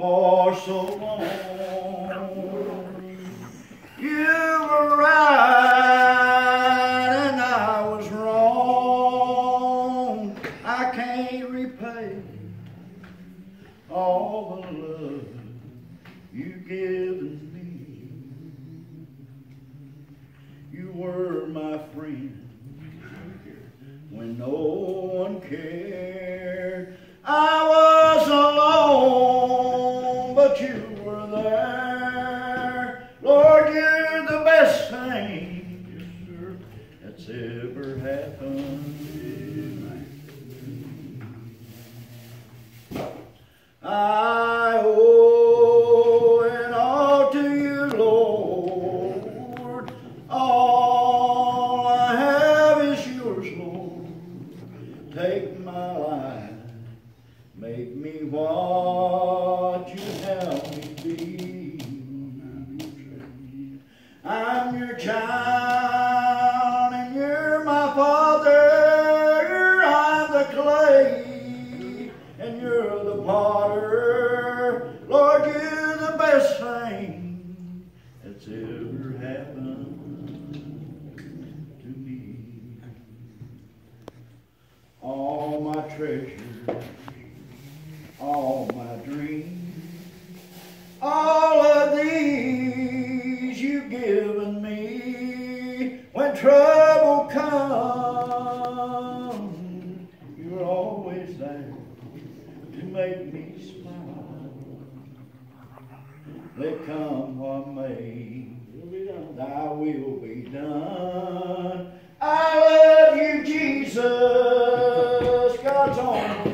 for so long. You were right and I was wrong. I can't repay all the love you've given me. You were my friend when no one cared. You were there. Lord, you're the best thing that's ever happened to me. I owe it all to you, Lord. All I have is yours, Lord. Take my life, make me what I'm your child, and you're my father. I'm the clay, and you're the potter. Lord, you're the best thing that's ever happened to me. All my treasures, Trouble comes, you're always there to make me smile. Let come what may, thy will be done. I love you, Jesus, God's only